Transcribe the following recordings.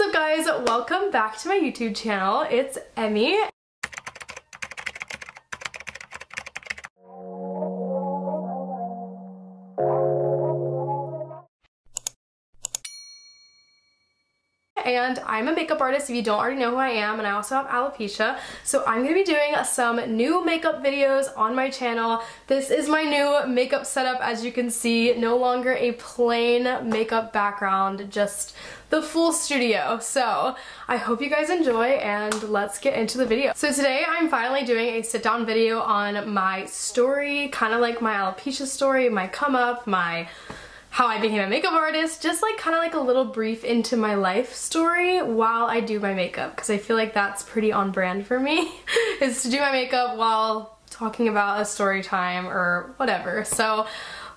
What's up guys? Welcome back to my YouTube channel. It's Emmy and I'm a makeup artist if you don't already know who I am and I also have alopecia. So I'm gonna be doing some new makeup videos on my channel. This is my new makeup setup as you can see. No longer a plain makeup background just the full studio. So I hope you guys enjoy and let's get into the video. So today I'm finally doing a sit down video on my story kind of like my alopecia story my come up my how I became a makeup artist, just like kind of like a little brief into my life story while I do my makeup because I feel like that's pretty on brand for me is to do my makeup while talking about a story time or whatever. So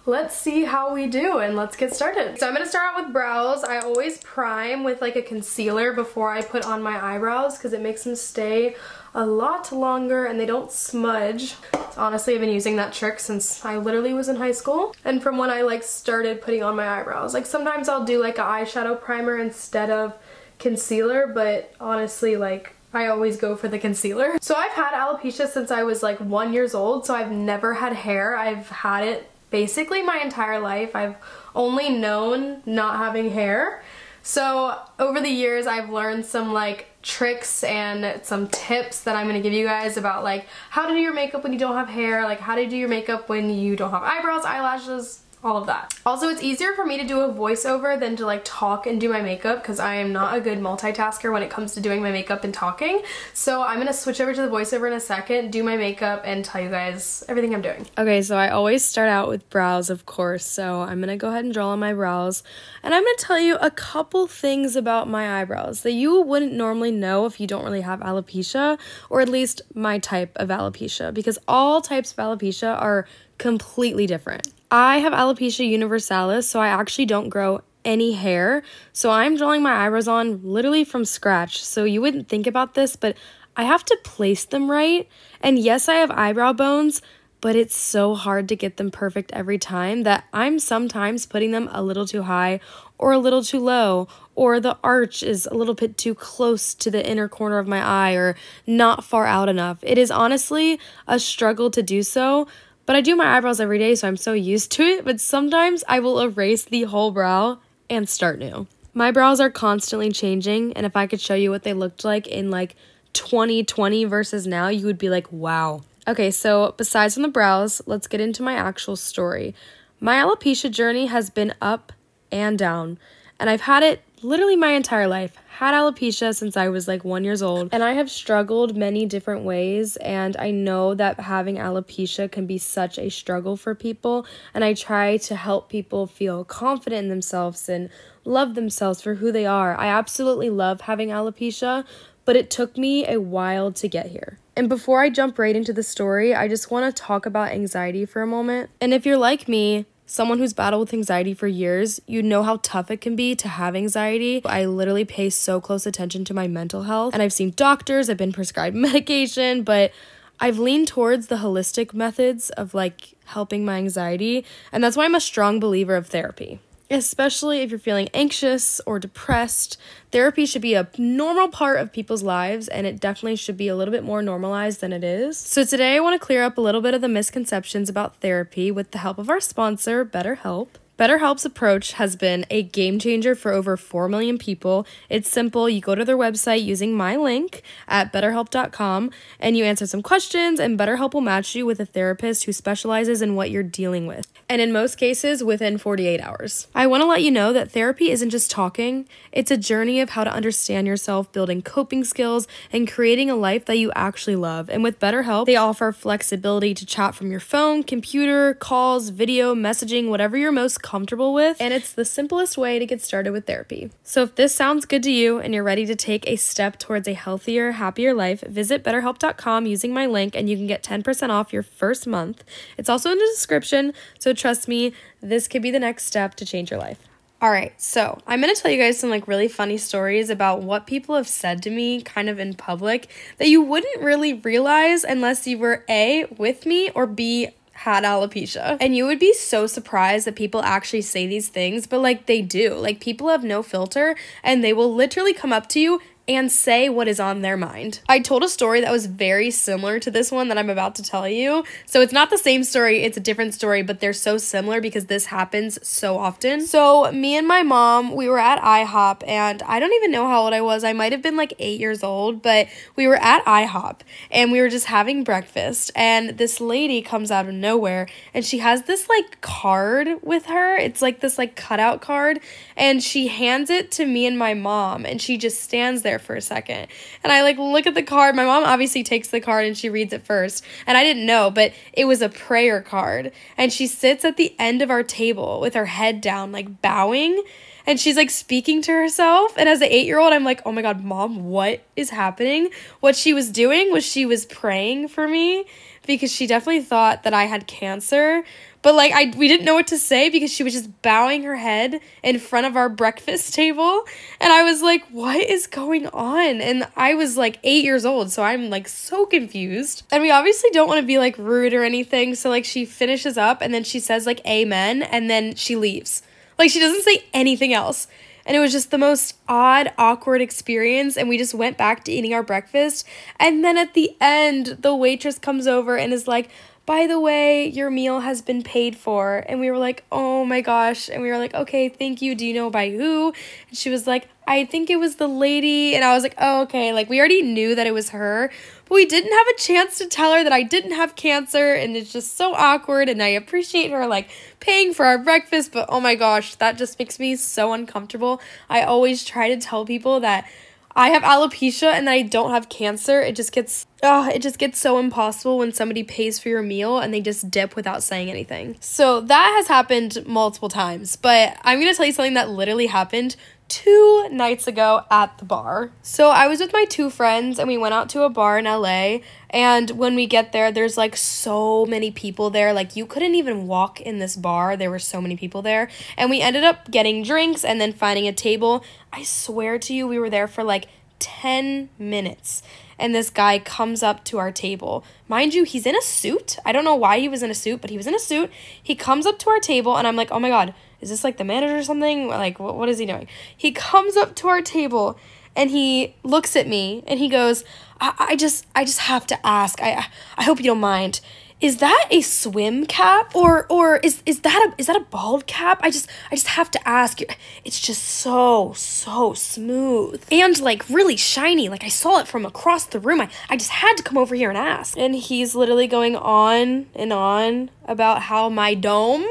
let's see how we do and let's get started. So I'm to start out with brows. I always prime with like a concealer before I put on my eyebrows because it makes them stay a lot longer and they don't smudge. Honestly, I've been using that trick since I literally was in high school and from when I like started putting on my eyebrows. Like sometimes I'll do like an eyeshadow primer instead of concealer, but honestly like I always go for the concealer. So I've had alopecia since I was like one years old, so I've never had hair. I've had it basically my entire life. I've only known not having hair. So over the years I've learned some like tricks and some tips that I'm going to give you guys about like how to do your makeup when you don't have hair, like how to do your makeup when you don't have eyebrows, eyelashes, all of that. Also, it's easier for me to do a voiceover than to like talk and do my makeup because I am not a good multitasker when it comes to doing my makeup and talking. So I'm gonna switch over to the voiceover in a second, do my makeup, and tell you guys everything I'm doing. Okay, so I always start out with brows, of course, so I'm gonna go ahead and draw on my brows. And I'm gonna tell you a couple things about my eyebrows that you wouldn't normally know if you don't really have alopecia, or at least my type of alopecia, because all types of alopecia are completely different. I have alopecia universalis, so I actually don't grow any hair. So I'm drawing my eyebrows on literally from scratch. So you wouldn't think about this, but I have to place them right. And yes, I have eyebrow bones, but it's so hard to get them perfect every time that I'm sometimes putting them a little too high or a little too low, or the arch is a little bit too close to the inner corner of my eye or not far out enough. It is honestly a struggle to do so, but I do my eyebrows every day, so I'm so used to it. But sometimes I will erase the whole brow and start new. My brows are constantly changing, and if I could show you what they looked like in like 2020 versus now, you would be like, wow. Okay, so besides from the brows, let's get into my actual story. My alopecia journey has been up and down, and I've had it literally my entire life. Had alopecia since I was like one years old, and I have struggled many different ways. And I know that having alopecia can be such a struggle for people. And I try to help people feel confident in themselves and love themselves for who they are. I absolutely love having alopecia, but it took me a while to get here. And before I jump right into the story, I just want to talk about anxiety for a moment. And if you're like me, someone who's battled with anxiety for years, you know how tough it can be to have anxiety. I literally pay so close attention to my mental health, and I've seen doctors, I've been prescribed medication, but I've leaned towards the holistic methods of like helping my anxiety, and that's why I'm a strong believer of therapy especially if you're feeling anxious or depressed. Therapy should be a normal part of people's lives, and it definitely should be a little bit more normalized than it is. So, today I want to clear up a little bit of the misconceptions about therapy with the help of our sponsor, BetterHelp. BetterHelp's approach has been a game changer for over 4 million people. It's simple. You go to their website using my link at betterhelp.com and you answer some questions, and BetterHelp will match you with a therapist who specializes in what you're dealing with. And in most cases, within 48 hours. I want to let you know that therapy isn't just talking, it's a journey of how to understand yourself, building coping skills, and creating a life that you actually love. And with BetterHelp, they offer flexibility to chat from your phone, computer, calls, video, messaging, whatever you're most comfortable with, and it's the simplest way to get started with therapy. So if this sounds good to you and you're ready to take a step towards a healthier, happier life, visit betterhelp.com using my link and you can get 10% off your first month. It's also in the description, so trust me, this could be the next step to change your life. All right, so I'm gonna tell you guys some like really funny stories about what people have said to me kind of in public that you wouldn't really realize unless you were A, with me, or B, had alopecia. And you would be so surprised that people actually say these things, but like they do. Like people have no filter and they will literally come up to you and say what is on their mind. I told a story that was very similar to this one that I'm about to tell you. So it's not the same story, it's a different story, but they're so similar because this happens so often. So me and my mom, we were at IHOP and I don't even know how old I was. I might have been like 8 years old, but we were at IHOP and we were just having breakfast and this lady comes out of nowhere and she has this like card with her. It's like this like cutout card and she hands it to me and my mom and she just stands there for a second. And i like look at the card. My mom obviously takes the card and she reads it first. And i didn't know but it was a prayer card. And she sits at the end of our table with her head down like bowing. And she's like speaking to herself. And as an eight year old i'm like oh my god mom what is happening? What she was doing was she was praying for me because she definitely thought that i had cancer but like I we didn't know what to say because she was just bowing her head in front of our breakfast table and I was like what is going on? And I was like 8 years old so I'm like so confused. And we obviously don't want to be like rude or anything so like she finishes up and then she says like amen and then she leaves. Like she doesn't say anything else. And it was just the most odd, awkward experience. And we just went back to eating our breakfast. And then at the end, the waitress comes over and is like, by the way, your meal has been paid for. And we were like, oh my gosh. And we were like, okay, thank you. Do you know by who? And she was like, I think it was the lady. And I was like, oh, okay. Like, we already knew that it was her, but we didn't have a chance to tell her that I didn't have cancer. And it's just so awkward. And I appreciate her, like, paying for our breakfast. But oh my gosh, that just makes me so uncomfortable. I always try to tell people that I have alopecia and I don't have cancer. It just gets uh, it just gets so impossible when somebody pays for your meal and they just dip without saying anything. So that has happened multiple times, but I'm gonna tell you something that literally happened two nights ago at the bar. So I was with my two friends and we went out to a bar in LA. And when we get there, there's like so many people there. Like you couldn't even walk in this bar. There were so many people there. And we ended up getting drinks and then finding a table. I swear to you, we were there for like 10 minutes and this guy comes up to our table. Mind you, he's in a suit. I don't know why he was in a suit, but he was in a suit. He comes up to our table, and I'm like, oh my god, is this like the manager or something? Like, what, what is he doing? He comes up to our table and he looks at me and he goes, I, I just I just have to ask. I I hope you don't mind is that a swim cap? Or or is is that a is that a bald cap? I just i just have to ask it's just so so smooth. And like really shiny. Like i saw it from across the room. I, I just had to come over here and ask. And he's literally going on and on about how my dome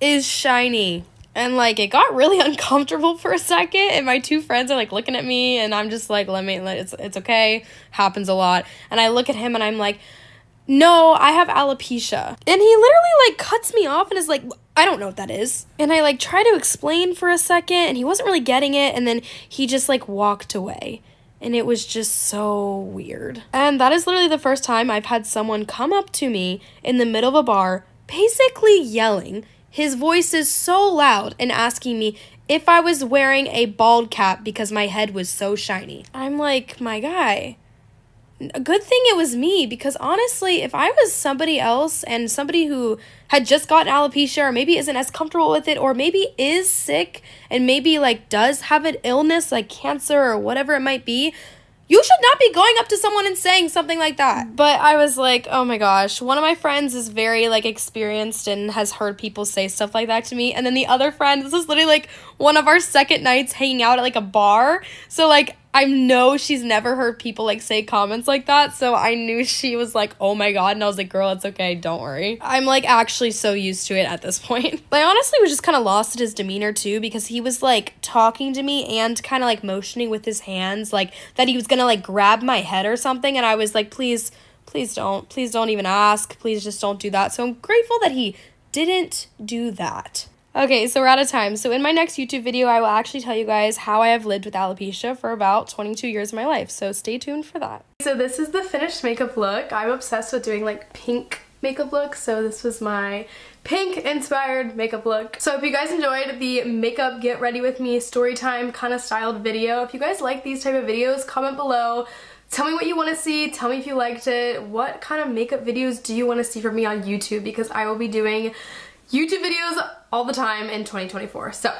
is shiny. And like it got really uncomfortable for a second. And my two friends are like looking at me. And i'm just like let me let, it's, it's okay. Happens a lot. And i look at him and i'm like no, I have alopecia. And he literally like cuts me off and is like, I don't know what that is. And I like try to explain for a second and he wasn't really getting it and then he just like walked away. And it was just so weird. And that is literally the first time I've had someone come up to me in the middle of a bar, basically yelling. His voice is so loud and asking me if I was wearing a bald cap because my head was so shiny. I'm like, my guy, a good thing it was me because honestly, if I was somebody else and somebody who had just gotten alopecia or maybe isn't as comfortable with it or maybe is sick and maybe like does have an illness like cancer or whatever it might be, you should not be going up to someone and saying something like that. But I was like, oh my gosh, one of my friends is very like experienced and has heard people say stuff like that to me. And then the other friend, this is literally like one of our second nights hanging out at like a bar. So like I know she's never heard people like say comments like that, so I knew she was like, "Oh my god." And I was like, "Girl, it's okay. Don't worry." I'm like actually so used to it at this point. I honestly was just kind of lost at his demeanor too because he was like talking to me and kind of like motioning with his hands like that he was going to like grab my head or something and I was like, "Please, please don't. Please don't even ask. Please just don't do that." So I'm grateful that he didn't do that. Okay, so we're out of time. So in my next YouTube video, I will actually tell you guys how I have lived with alopecia for about 22 years of my life. So stay tuned for that. So this is the finished makeup look. I'm obsessed with doing like pink makeup looks. So this was my pink inspired makeup look. So if you guys enjoyed the makeup get ready with me story time kind of styled video, if you guys like these type of videos, comment below Tell me what you want to see. Tell me if you liked it. What kind of makeup videos do you want to see from me on YouTube? Because I will be doing YouTube videos all the time in 2024. So